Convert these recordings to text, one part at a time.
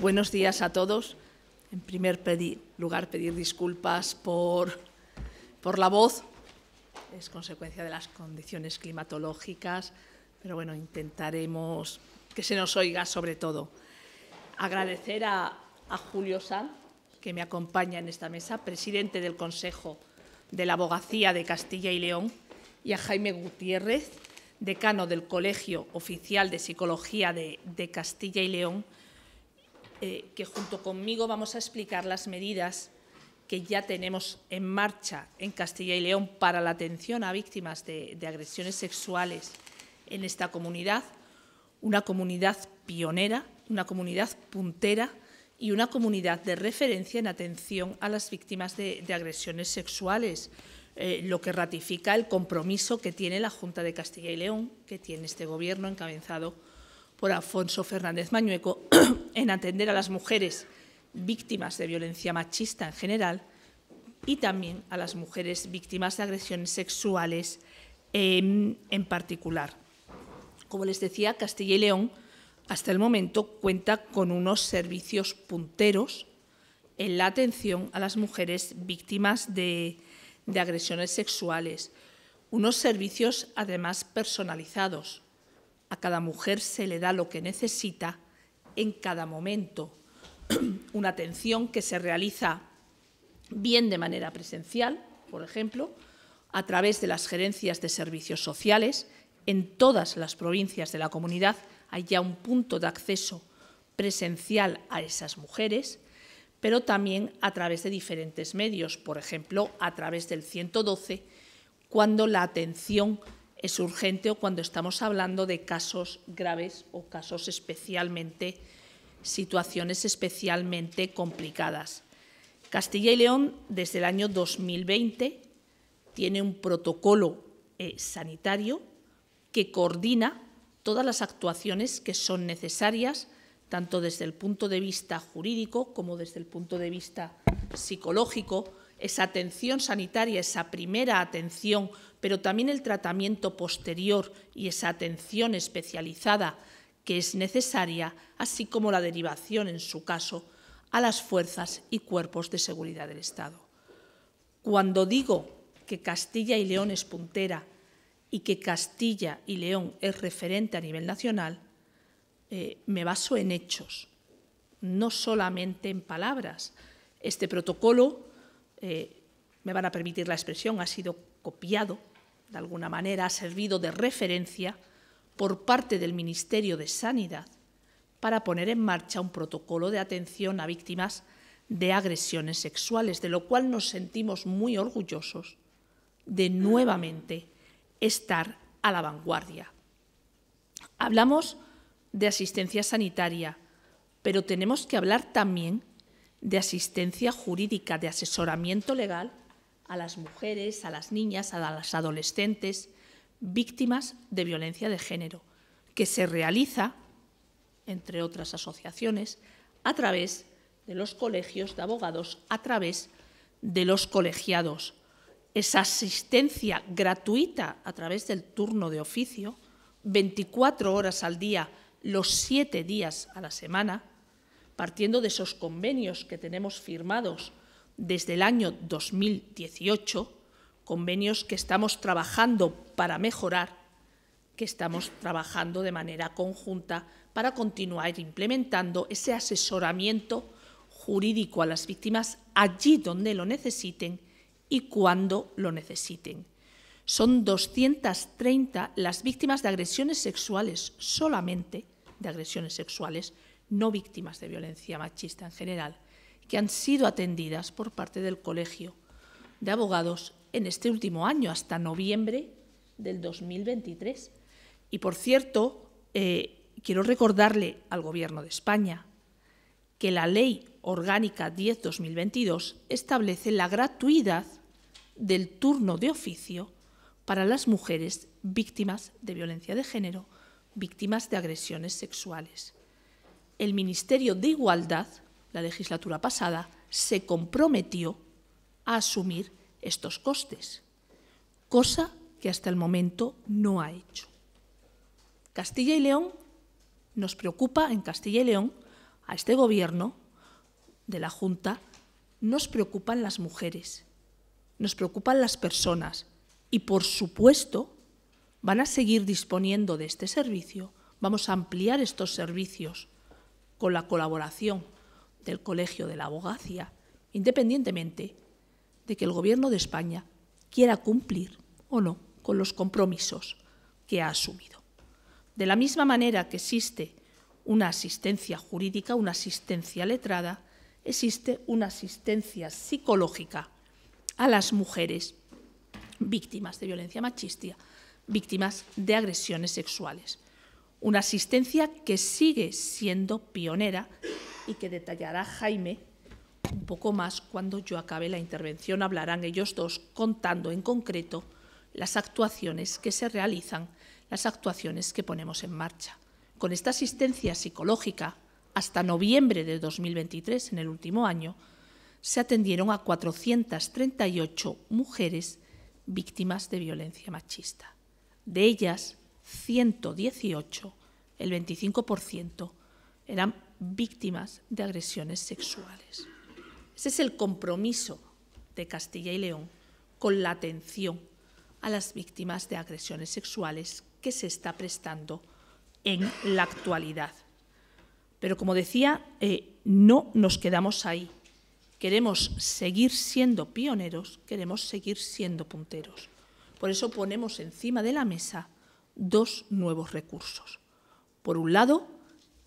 Buenos días a todos. En primer lugar, pedir disculpas por, por la voz. Es consecuencia de las condiciones climatológicas, pero bueno, intentaremos que se nos oiga sobre todo. Agradecer a, a Julio Sanz, que me acompaña en esta mesa, presidente del Consejo de la Abogacía de Castilla y León, y a Jaime Gutiérrez, decano del Colegio Oficial de Psicología de, de Castilla y León, eh, que junto conmigo vamos a explicar las medidas que ya tenemos en marcha en Castilla y León para la atención a víctimas de, agresiones sexuales en esta comunidad, una comunidad pionera, una comunidad puntera y una comunidad de referencia en atención a las víctimas de, de agresiones sexuales, eh, lo que ratifica el compromiso que tiene la Junta de Castilla y León, que tiene este Gobierno encabezado por Alfonso Fernández Mañueco en atender a las mujeres víctimas de violencia machista en general y también a las mujeres víctimas de agresiones sexuales en, en particular. Como les decía, Castilla y León hasta el momento cuenta con unos servicios punteros en la atención a las mujeres víctimas de, de agresiones sexuales, unos servicios además personalizados, a cada mujer se le da lo que necesita en cada momento. Una atención que se realiza bien de manera presencial, por ejemplo, a través de las gerencias de servicios sociales. En todas las provincias de la comunidad hay ya un punto de acceso presencial a esas mujeres, pero también a través de diferentes medios, por ejemplo, a través del 112, cuando la atención es urgente o cuando estamos hablando de casos graves o casos especialmente, situaciones especialmente complicadas. Castilla y León, desde el año 2020, tiene un protocolo eh, sanitario que coordina todas las actuaciones que son necesarias, tanto desde el punto de vista jurídico como desde el punto de vista psicológico, esa atención sanitaria, esa primera atención, pero también el tratamiento posterior y esa atención especializada que es necesaria, así como la derivación, en su caso, a las fuerzas y cuerpos de seguridad del Estado. Cuando digo que Castilla y León es puntera y que Castilla y León es referente a nivel nacional, eh, me baso en hechos, no solamente en palabras. Este protocolo eh, me van a permitir la expresión, ha sido copiado, de alguna manera, ha servido de referencia por parte del Ministerio de Sanidad para poner en marcha un protocolo de atención a víctimas de agresiones sexuales, de lo cual nos sentimos muy orgullosos de nuevamente estar a la vanguardia. Hablamos de asistencia sanitaria, pero tenemos que hablar también de asistencia jurídica, de asesoramiento legal a las mujeres, a las niñas, a las adolescentes víctimas de violencia de género, que se realiza, entre otras asociaciones, a través de los colegios de abogados, a través de los colegiados. Esa asistencia gratuita a través del turno de oficio, 24 horas al día, los siete días a la semana, partiendo de esos convenios que tenemos firmados desde el año 2018, convenios que estamos trabajando para mejorar, que estamos trabajando de manera conjunta para continuar implementando ese asesoramiento jurídico a las víctimas allí donde lo necesiten y cuando lo necesiten. Son 230 las víctimas de agresiones sexuales, solamente de agresiones sexuales, no víctimas de violencia machista en general, que han sido atendidas por parte del Colegio de Abogados en este último año, hasta noviembre del 2023. Y, por cierto, eh, quiero recordarle al Gobierno de España que la Ley Orgánica 10-2022 establece la gratuidad del turno de oficio para las mujeres víctimas de violencia de género, víctimas de agresiones sexuales el Ministerio de Igualdad, la legislatura pasada, se comprometió a asumir estos costes, cosa que hasta el momento no ha hecho. Castilla y León nos preocupa, en Castilla y León a este gobierno de la Junta nos preocupan las mujeres, nos preocupan las personas y, por supuesto, van a seguir disponiendo de este servicio. Vamos a ampliar estos servicios con la colaboración del Colegio de la Abogacía, independientemente de que el Gobierno de España quiera cumplir o no con los compromisos que ha asumido. De la misma manera que existe una asistencia jurídica, una asistencia letrada, existe una asistencia psicológica a las mujeres víctimas de violencia machista, víctimas de agresiones sexuales. Una asistencia que sigue siendo pionera y que detallará Jaime un poco más cuando yo acabe la intervención. Hablarán ellos dos contando en concreto las actuaciones que se realizan, las actuaciones que ponemos en marcha. Con esta asistencia psicológica, hasta noviembre de 2023, en el último año, se atendieron a 438 mujeres víctimas de violencia machista. De ellas, 118, el 25%, eran víctimas de agresiones sexuales. Ese es el compromiso de Castilla y León con la atención a las víctimas de agresiones sexuales que se está prestando en la actualidad. Pero como decía, eh, no nos quedamos ahí. Queremos seguir siendo pioneros, queremos seguir siendo punteros. Por eso ponemos encima de la mesa dos nuevos recursos. Por un lado,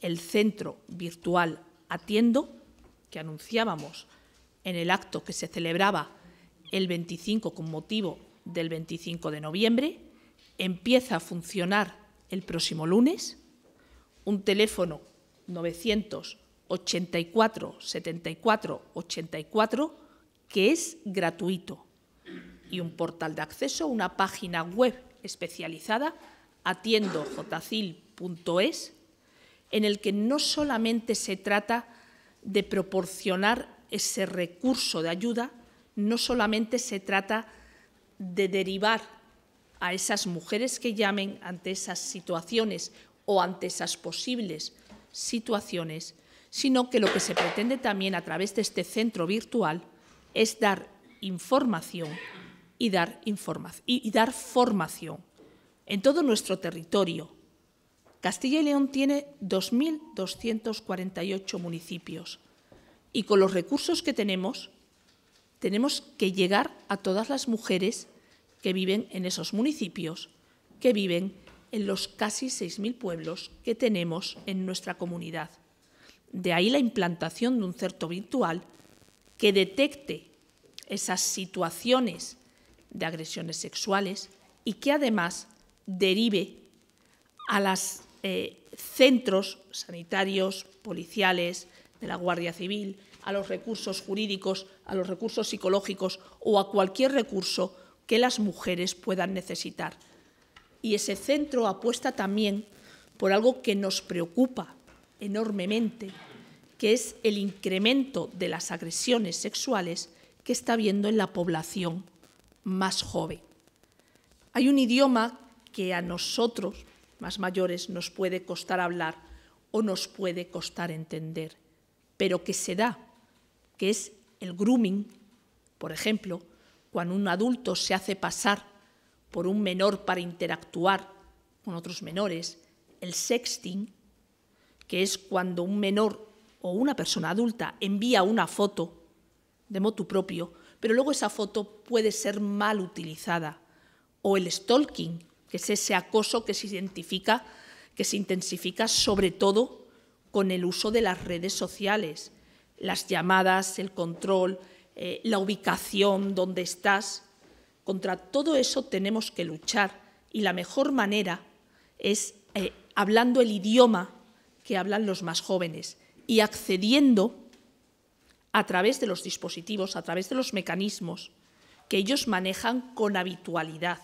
el centro virtual Atiendo, que anunciábamos en el acto que se celebraba el 25 con motivo del 25 de noviembre, empieza a funcionar el próximo lunes, un teléfono 984 74 84 que es gratuito y un portal de acceso, una página web especializada atiendojcil.es en el que no solamente se trata de proporcionar ese recurso de ayuda, no solamente se trata de derivar a esas mujeres que llamen ante esas situaciones o ante esas posibles situaciones, sino que lo que se pretende también a través de este centro virtual es dar información y dar, y dar formación en todo nuestro territorio. Castilla y León tiene 2.248 municipios y con los recursos que tenemos, tenemos que llegar a todas las mujeres que viven en esos municipios, que viven en los casi 6.000 pueblos que tenemos en nuestra comunidad. De ahí la implantación de un certo virtual que detecte esas situaciones de agresiones sexuales y que además derive a los eh, centros sanitarios, policiales, de la Guardia Civil, a los recursos jurídicos, a los recursos psicológicos o a cualquier recurso que las mujeres puedan necesitar. Y ese centro apuesta también por algo que nos preocupa enormemente, que es el incremento de las agresiones sexuales que está habiendo en la población más joven. Hay un idioma que a nosotros, más mayores, nos puede costar hablar o nos puede costar entender pero que se da, que es el grooming, por ejemplo, cuando un adulto se hace pasar por un menor para interactuar con otros menores, el sexting, que es cuando un menor o una persona adulta envía una foto de motu propio, pero luego esa foto puede ser mal utilizada, o el stalking, que es ese acoso que se identifica, que se intensifica sobre todo con el uso de las redes sociales, las llamadas, el control, eh, la ubicación, donde estás. Contra todo eso tenemos que luchar y la mejor manera es eh, hablando el idioma que hablan los más jóvenes y accediendo a través de los dispositivos, a través de los mecanismos que ellos manejan con habitualidad,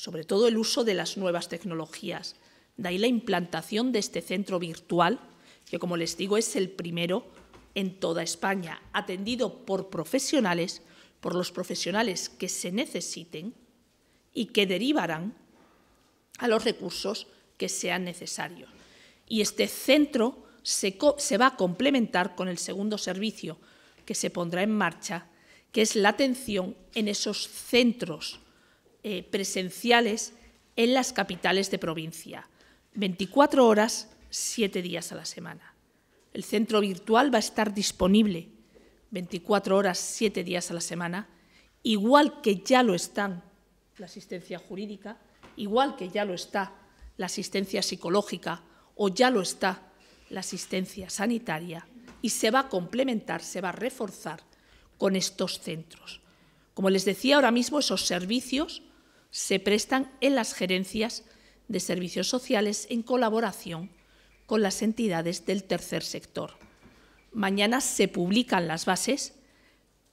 sobre todo el uso de las nuevas tecnologías, de ahí la implantación de este centro virtual, que como les digo es el primero en toda España, atendido por profesionales, por los profesionales que se necesiten y que derivarán a los recursos que sean necesarios. Y este centro se, va a complementar con el segundo servicio que se pondrá en marcha, que es la atención en esos centros eh, presenciales en las capitales de provincia, 24 horas, 7 días a la semana. El centro virtual va a estar disponible 24 horas, 7 días a la semana, igual que ya lo están la asistencia jurídica, igual que ya lo está la asistencia psicológica o ya lo está la asistencia sanitaria y se va a complementar, se va a reforzar con estos centros. Como les decía ahora mismo, esos servicios se prestan en las gerencias de servicios sociales en colaboración con las entidades del tercer sector. Mañana se publican las bases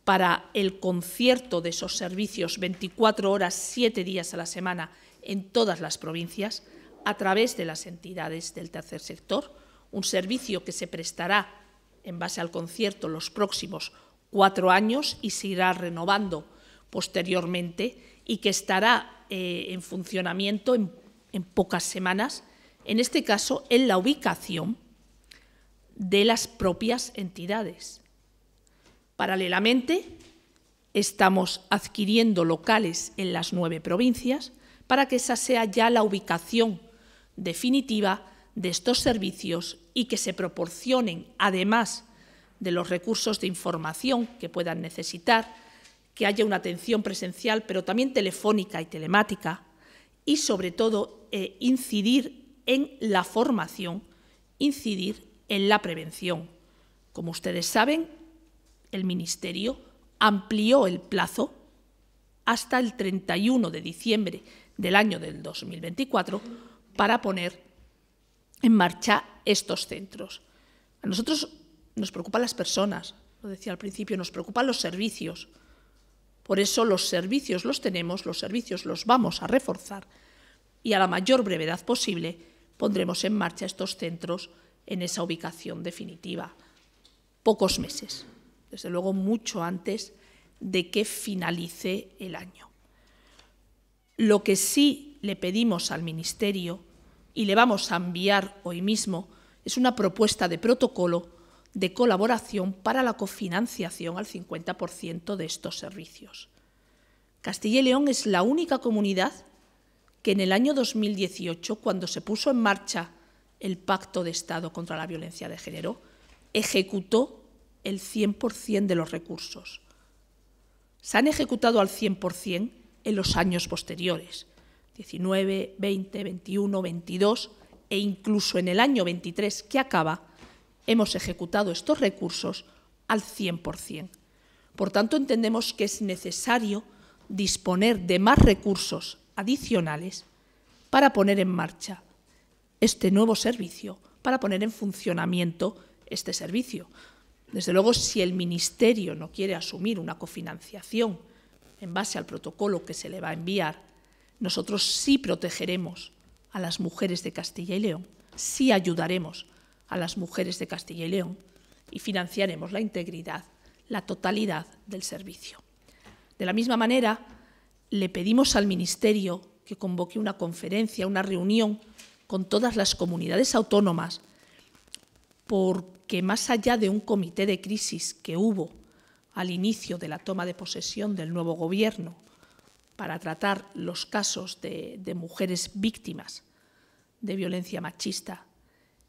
para el concierto de esos servicios 24 horas, 7 días a la semana en todas las provincias a través de las entidades del tercer sector, un servicio que se prestará en base al concierto los próximos cuatro años y se irá renovando posteriormente y que estará eh, en funcionamiento en pocas semanas, en este caso en la ubicación de las propias entidades. Paralelamente, estamos adquiriendo locales en las nueve provincias para que esa sea ya la ubicación definitiva de estos servicios y que se proporcionen, además de los recursos de información que puedan necesitar, que haya una atención presencial, pero también telefónica y telemática, y sobre todo eh, incidir en la formación, incidir en la prevención. Como ustedes saben, el Ministerio amplió el plazo hasta el 31 de diciembre del año del 2024 para poner en marcha estos centros. A nosotros nos preocupan las personas, lo decía al principio, nos preocupan los servicios. Por eso los servicios los tenemos, los servicios los vamos a reforzar y a la mayor brevedad posible pondremos en marcha estos centros en esa ubicación definitiva. Pocos meses, desde luego mucho antes de que finalice el año. Lo que sí le pedimos al Ministerio y le vamos a enviar hoy mismo es una propuesta de protocolo de colaboración para la cofinanciación al 50% de estos servicios. Castilla y León es la única comunidad que en el año 2018, cuando se puso en marcha el Pacto de Estado contra la Violencia de Género, ejecutó el 100% de los recursos. Se han ejecutado al 100% en los años posteriores, 19, 20, 21, 22 e incluso en el año 23 que acaba, hemos ejecutado estos recursos al 100%. Por tanto, entendemos que es necesario disponer de más recursos adicionales para poner en marcha este nuevo servicio, para poner en funcionamiento este servicio. Desde luego, si el Ministerio no quiere asumir una cofinanciación en base al protocolo que se le va a enviar, nosotros sí protegeremos a las mujeres de Castilla y León, sí ayudaremos a las mujeres de Castilla y León y financiaremos la integridad, la totalidad del servicio. De la misma manera, le pedimos al Ministerio que convoque una conferencia, una reunión con todas las comunidades autónomas, porque más allá de un comité de crisis que hubo al inicio de la toma de posesión del nuevo Gobierno para tratar los casos de, de mujeres víctimas de violencia machista,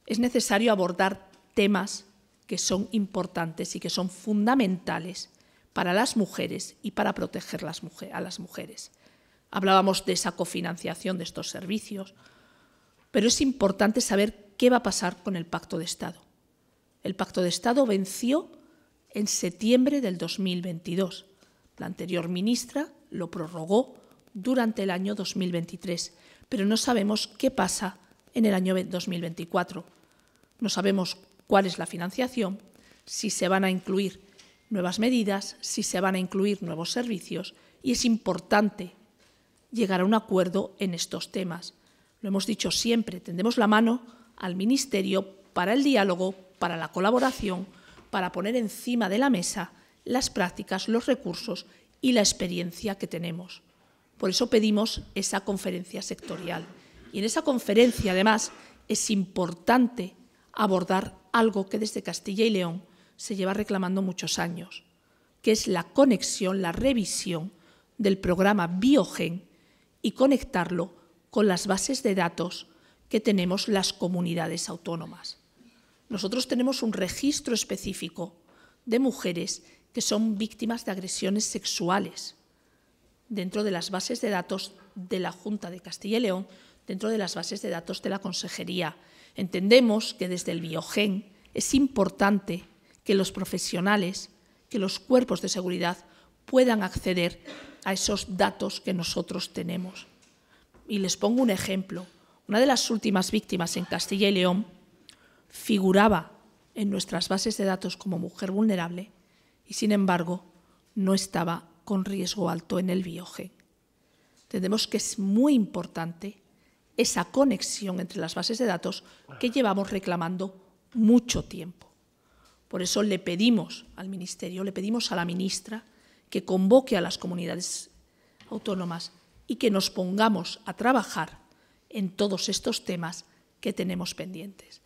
es necesario abordar temas que son importantes y que son fundamentales para las mujeres y para proteger a las mujeres. Hablábamos de esa cofinanciación de estos servicios, pero es importante saber qué va a pasar con el Pacto de Estado. El Pacto de Estado venció en septiembre del 2022. La anterior ministra lo prorrogó durante el año 2023, pero no sabemos qué pasa en el año 2024. No sabemos cuál es la financiación, si se van a incluir nuevas medidas, si se van a incluir nuevos servicios y es importante llegar a un acuerdo en estos temas. Lo hemos dicho siempre, tendemos la mano al Ministerio para el diálogo, para la colaboración, para poner encima de la mesa las prácticas, los recursos y la experiencia que tenemos. Por eso pedimos esa conferencia sectorial. Y en esa conferencia, además, es importante abordar algo que desde Castilla y León se lleva reclamando muchos años, que es la conexión, la revisión del programa Biogen y conectarlo con las bases de datos que tenemos las comunidades autónomas. Nosotros tenemos un registro específico de mujeres que son víctimas de agresiones sexuales dentro de las bases de datos de la Junta de Castilla y León, dentro de las bases de datos de la Consejería. Entendemos que desde el Biogen es importante que los profesionales, que los cuerpos de seguridad puedan acceder a esos datos que nosotros tenemos. Y les pongo un ejemplo. Una de las últimas víctimas en Castilla y León figuraba en nuestras bases de datos como mujer vulnerable y, sin embargo, no estaba con riesgo alto en el biogen. Entendemos que es muy importante esa conexión entre las bases de datos que llevamos reclamando mucho tiempo. Por eso le pedimos al Ministerio, le pedimos a la ministra que convoque a las comunidades autónomas y que nos pongamos a trabajar en todos estos temas que tenemos pendientes.